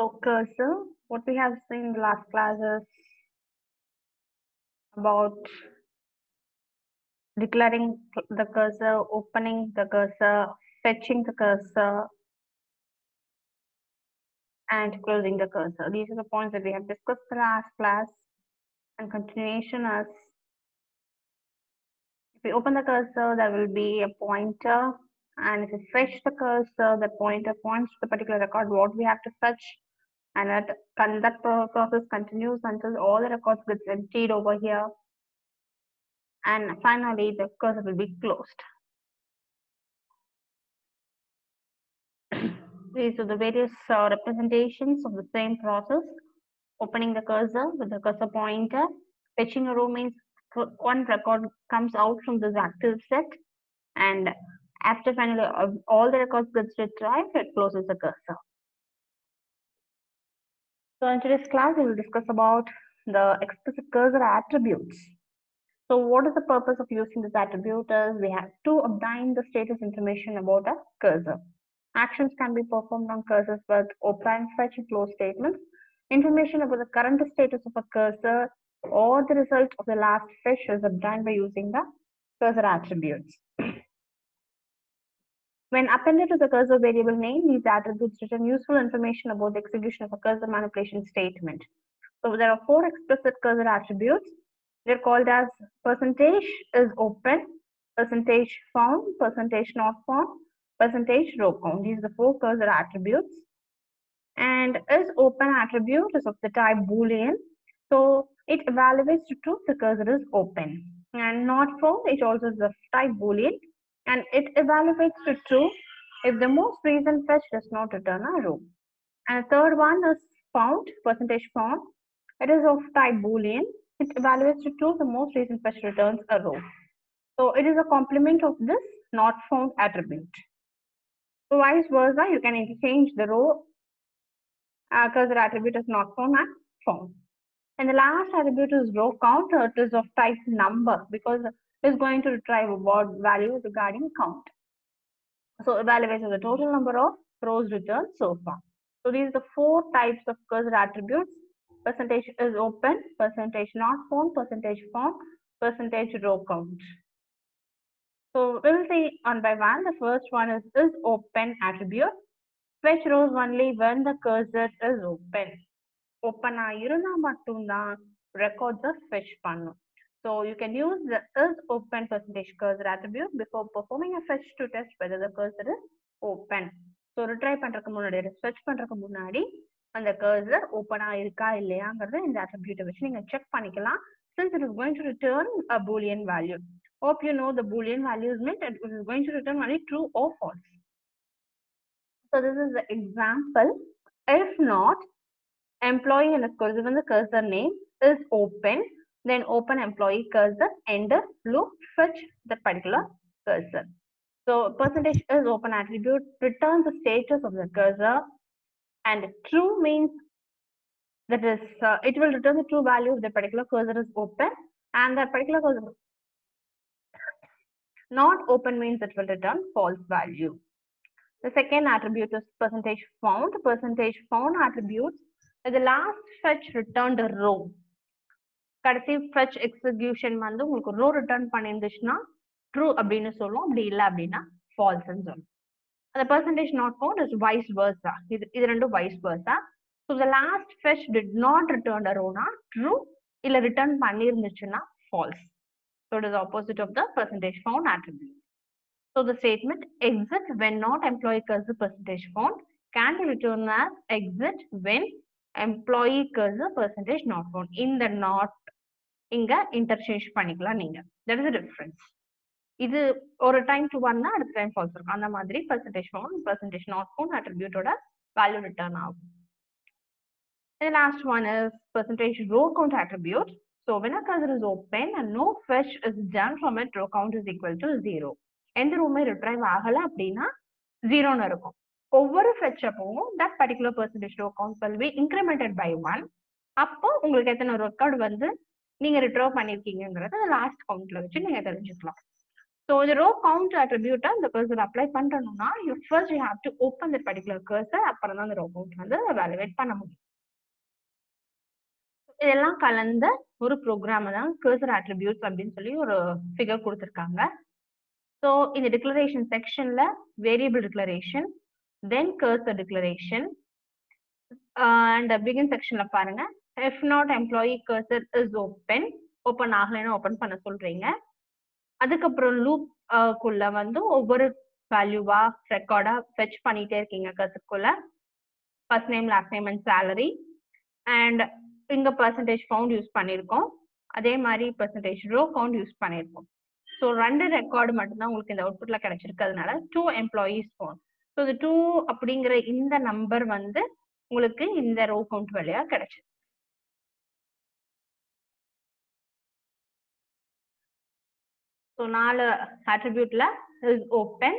So cursor, what we have seen in the last class is about declaring the cursor, opening the cursor, fetching the cursor, and closing the cursor. These are the points that we have discussed in the last class. And continuation is if we open the cursor, there will be a pointer. And if we fetch the cursor, the pointer points to the particular record what we have to fetch. And that, that process continues until all the records gets emptied over here. And finally, the cursor will be closed. These are the various uh, representations of the same process. Opening the cursor with the cursor pointer. Fetching a row means one record comes out from this active set. And after finally uh, all the records gets retrieved, it closes the cursor. So in today's class, we will discuss about the explicit cursor attributes. So what is the purpose of using this attribute is we have to obtain the status information about a cursor. Actions can be performed on cursors with open, fetch, and close statements. Information about the current status of a cursor or the result of the last fetch is obtained by using the cursor attributes. When appended to the cursor variable name, these attributes return useful information about the execution of a cursor manipulation statement. So there are four explicit cursor attributes. They're called as percentage is open, percentage found, percentage not found, percentage row count. These are the four cursor attributes. And is open attribute is of the type boolean. So it evaluates to true the cursor is open. And not found, it also is of type boolean. And it evaluates to true if the most recent fetch does not return a row. And the third one is found, percentage found. It is of type boolean. It evaluates to true the most recent fetch returns a row. So it is a complement of this not found attribute. So vice versa, you can interchange the row uh, cursor attribute is not found and found. And the last attribute is row count. It is of type number because is going to retrieve a word value regarding count. So evaluates the total number of rows returned so far. So these are the four types of cursor attributes. Percentage is open, percentage not found, percentage found, percentage row count. So we will see one by one. The first one is is open attribute. Fetch rows only when the cursor is open. Open இருந்தா மட்டும்தான் records are fetch பண்ணும். So you can use the is open percentage cursor attribute before performing a fetch to test whether the cursor is open. So retrieve பண்றதுக்கு முன்னாடி fetch பண்றதுக்கு முன்னாடி அந்த cursor open ஆ இருக்கா இல்லையாங்கிறத இந்த attribute வச்சு நீங்க check பண்ணிக்கலாம் since it is going to return a boolean value. Hope you know the boolean value is meant and it is going to return only true or false. So this is the example. If not, employee underscore given the cursor name is open, then open employee cursor, enter loop, fetch the particular cursor. So percentage is open attribute, returns the status of the cursor, and true means that is uh, it will return the true value if the particular cursor is open, and that particular cursor not open means it will return false value. The second attribute is percentage found. Percentage found attributes the last fetch returned a row. கடைசி fetch execution வந்து உங்களுக்கு row return பண்ணியிருந்துச்சுன்னா true அப்படின்னு சொல்லுவோம். அப்படி இல்லை அப்படின்னா ஃபால்ஸ்ன்னு சொல்லும் அந்த percentage not code is vice versa இது இது ரெண்டும் vice versa so the last fetch did not return Rona true இல்லை return பண்ணியிருந்துச்சுன்னா false so it is opposite of the percentage found attribute so the statement exit when not employee cursor percentage found can be return as exit when employee cursor percentage not found இந்த not இங்க interchange பண்ணிக்கலாம் நீங்க that is difference இது ஒரு time to ஒன்னா அடுத்த time falls இருக்கும் அந்த மாதிரி percentage one percentage not found அட்ரிபியூட்டோட value return ஆகும் The last one is percentage row count attribute. So when a cursor is open and no fetch is done from it, row count is equal to எந்த ரூமே retrieve ஆகல அப்படின்னா ஜீரோன்னு இருக்கும் ஒவ்வொரு fetch அப்பவும் that particular percentage row count will be incremented by one அப்போ உங்களுக்கு எத்தனை ரெக்கார்டு வந்து நீங்க ரிட்ரோ பண்ணிருக்கீங்கிறத லாஸ்ட் கவுண்ட்ல வச்சு நீங்க தெரிஞ்சுக்கலாம். ஸோ இந்த ரோ கவுண்ட் அட்ரிபியூட்டை இந்த கர்சர் அப்ளை பண்ணணும்னா you first you have to open that particular cursor அப்புறம் தான் அந்த ரோ கவுண்ட் வந்து வேலுவேட் பண்ண முடியும். இதெல்லாம் கலந்த ஒரு ப்ரோக்ராம் தான் கர்சர் அட்ரிபியூட்ஸ் அப்படின்னு சொல்லி ஒரு ஃபிகர் கொடுத்துருக்காங்க. ஸோ இந்த டிக்ளரேஷன் செக்ஷன்ல variable declaration then cursor declaration and begin செக்ஷன்ல பாருங்க. If not employee cursor is open open ஆகலைன்னு ஓப்பன் பண்ண சொல்றீங்க. அதுக்கப்புறம் லூப் குள்ள வந்து ஒவ்வொரு வேல்யூவா ரெக்கார்டா ஃபெச் பண்ணிட்டே இருக்கீங்க கர்சருக்குள்ள first name last name and salary and இங்க பர்சன்டேஜ் கவுண்ட் யூஸ் பண்ணியிருக்கோம் அதே மாதிரி பர்சன்டேஜ் ரோ கவுண்ட் யூஸ் பண்ணியிருக்கோம் ஸோ ரெண்டு ரெக்கார்டு மட்டும்தான் உங்களுக்கு இந்த அவுட்புட்ல கிடைச்சிருக்கிறதுனால டூ எம்ப்ளாயீஸ் ஃபோன் ஸோ இது டூ அப்படிங்கிற இந்த நம்பர் வந்து உங்களுக்கு இந்த ரோ கவுண்ட் வழியா கிடைச்சிருக்கு. So nala attribute la is open,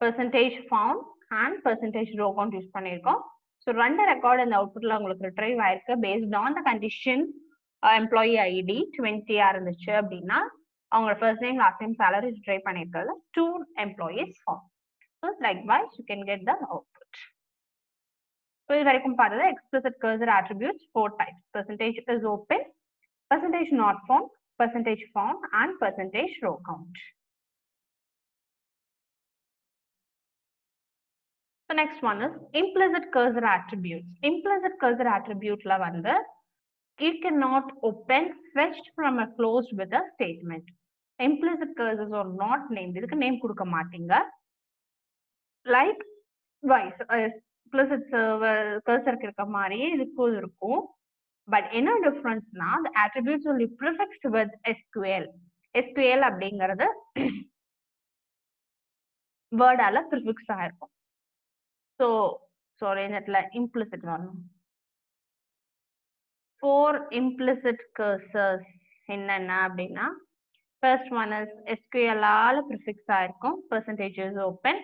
percentage found and percentage row count use panirko. So run the record and the output la retrieve based on the condition uh, employee ID 20 are in the chair first name, last name, salary is retrieve panirko. Two employees form. So likewise, you can get the output. So very the explicit cursor attributes four types. Percentage is open, percentage not found, percentage found and percentage row count. The next one is implicit cursor attributes. Implicit cursor attribute la vandu it cannot open fetched from a closed with a statement. Implicit cursors are not named. இதுக்கு name kuduka மாட்டீங்க. Like vice uh, implicit cursor இருக்க மாதிரியே இதுக்கும் but என்ன டிஃப்ரென்ஸ்னா அந்த attributes only be with SQL SQL. அப்படிங்கிறது வேர்டால ப்ரிஃபிக்ஸ் ஆயிருக்கும். ஸோ சாரி இந்த இடத்துல இம்ப்ளிசிட் வரணும். ஃபோர் இம்ப்ளிசிட் கர்சர்ஸ் என்னென்ன அப்படின்னா ஃபர்ஸ்ட் ஒன் இஸ் எஸ்கியூஎல்லால ப்ரிஃபிக்ஸ் ஆயிருக்கும். பெர்சன்டேஜ் இஸ் ஓப்பன்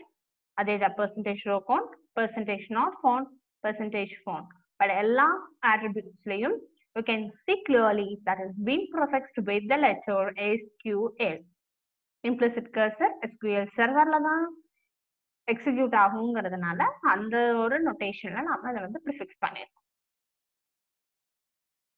அதே தான் percentage row count percentage not found percentage found but எல்லா ஆட்ரிபியூட்ஸ்லையும் you can see clearly that is being prefixed with the letter SQL. Implicit cursor SQL serverல தான் execute ஆகுங்கிறதுனால அந்த ஒரு நொட்டேஷன்ல நாம அதை வந்து ப்ரிஃபிக்ஸ் பண்ணிருக்கோம்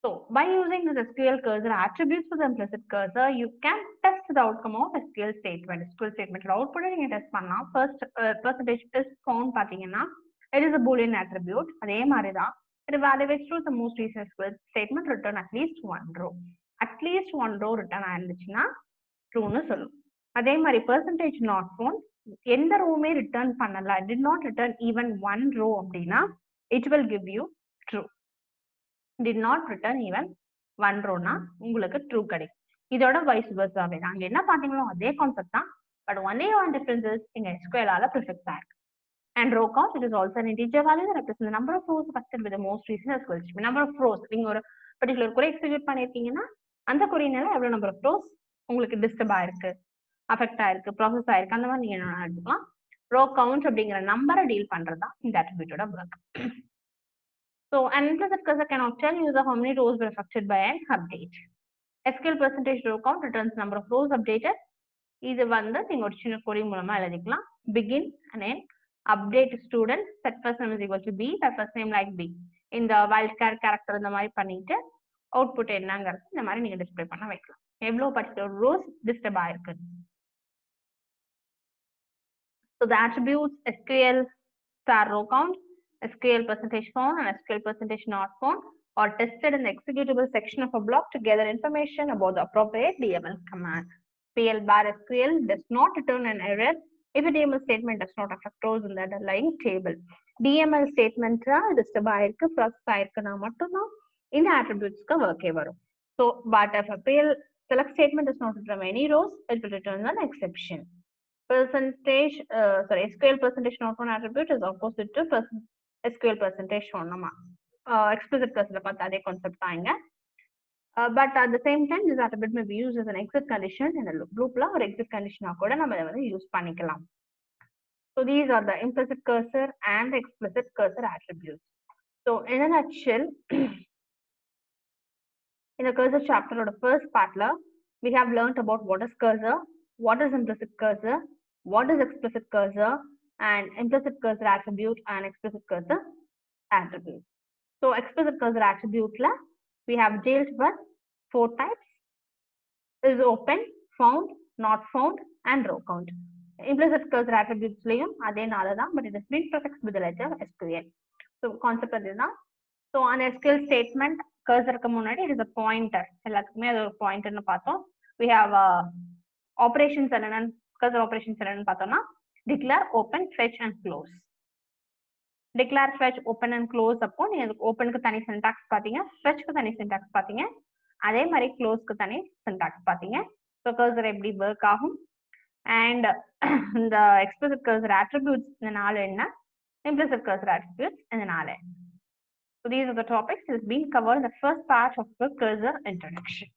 So by using this SQL cursor attributes for the implicit cursor, you can test the outcome of SQL statement. SQL statement output நீங்க test பண்ணலாம் first percentage is found பாத்தீங்கன்னா it is a boolean attribute அதே மாதிரி தான் it evaluates through the most recent SQL statement return at least one row. At least one row return ஆயிருந்துச்சுன்னா ட்ரூன்னு சொல்லும் அதே மாதிரி percentage not found எந்த ரோவுமே ரிட்டர்ன் பண்ணல did not return even one row அப்படின்னா it will give you true did not return even one Rona உங்களுக்கு true கிடைக்கும் இதோட வைஸ் வர்ஸாவே தான் அங்கே என்ன பார்த்தீங்களோ அதே கான்செப்ட் தான் பட் ஒன்னே ஒன் டிஃபரன்சஸ் எங்கள் எஸ்குவலால ப்ரிஃபெக்ட் ஆயிருக்கு and row count it is also an integer value that represent the number of rows first with most reasons கொலிச்சு number of rows நீங்க ஒரு பர்டிகுலர் குறை எக்ஸிக்யூட் பண்ணிருக்கீங்கன்னா அந்த குறியினால எவ்வளவு நம்பர் ஆஃப் ரோஸ் உங்களுக்கு டிஸ்டர்ப் ஆயிருக்கு அஃபெக்ட் ஆயிருக்கு ப்ராசஸ் ஆயிருக்கு அந்த மாதிரி நீங்க என்ன எடுத்துக்கலாம். ரோ கவுண்ட் அப்படிங்கிற நம்பரை டீல் பண்றது தான் இந்த அட்ரிபியூட்டோட work so and implicit cursor can of tell us how many rows per affected by and update SQL percentage row count returns number of rows updated இது வந்து நீங்க ஒரு சின்ன கொடி மூலமா எழுதிக்கலாம். Begin and end update student set first name is equal to b set first name like b இந்த wild card character இந்த மாதிரி பண்ணிட்டு அவுட்புட் என்னங்கிறது இந்த மாதிரி நீங்க டிஸ்பிளே பண்ண வைக்கலாம் எவ்வளவு பர்டிகுலர் ரோஸ் டிஸ்டர்ப் ஆயிருக்கு So the attributes SQL star row count, SQL percentage found, and SQL percentage not found are tested in the executable section of a block to gather information about the appropriate DML command. PL bar SQL does not return an error if a DML statement does not affect rows in the underlying table. DML statement disturb ஆயிருக்கு process ஆயிருக்குன்னா மட்டும்தான் இந்த attributesக்கு work வரும். So, but if a PL select statement does not return any rows, it will return an exception. percentage uh, sorry SQL percentage not one attribute is opposite to percent SQL percentage one நம்ம uh, explicit cursor பார்த்து அதே concept தான் இங்க uh, but at the same time this attribute may be used as an exit condition in a loop loopல ஒரு exit condition கூட நம்ம இதை வந்து யூஸ் பண்ணிக்கலாம் so these are the implicit cursor and explicit cursor attributes so in a nutshell in the cursor chapter ஓட first partல we have learned about what is cursor what is implicit cursor, what is explicit cursor, and implicit cursor attribute and explicit cursor attribute. So explicit cursor attribute la we have dealt with four types is open, found, not found, and row count. Implicit cursor attributes லையும் அதே நாலு தான் but it is being prefixed with the letter SQL. So concept அதுதான். So an SQL statement கர்சருக்கு முன்னாடி it is a pointer எல்லாத்துக்குமே அது ஒரு பாயிண்டர்னு பார்த்தோம் we have uh, operations என்னென்னு கர்சர் operations என்னென்னு பார்த்தோம்னா declare open fetch and close Declare fetch open and close அப்போ நீங்க ஓப்பனுக்கு தனி சென்டாக்ஸ் பார்த்தீங்க ஃபெச்க்கு தனி சின்டாக்ஸ் பார்த்தீங்க அதே மாதிரி க்ளோஸ்க்கு தனி சென்டாக்ஸ் பார்த்தீங்க ஸோ கர்சர் எப்படி ஒர்க் ஆகும் அண்ட் இந்த எக்ஸ்பிரசிவ் கர்சர் ஆட்ரிபியூட்ஸ் இந்த நாள் என்ன implicit cursor attributes இந்த then RN. So these are the topics that has been covered in the first part of the cursor introduction.